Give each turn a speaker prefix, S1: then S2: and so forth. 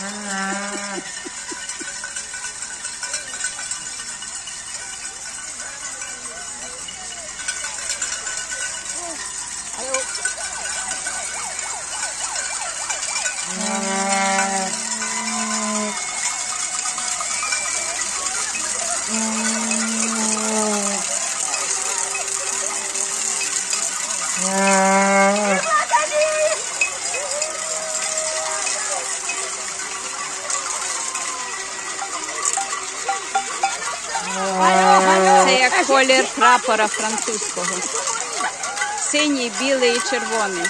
S1: Yeah. Це як колір прапора французького. Синій, білий і червоний.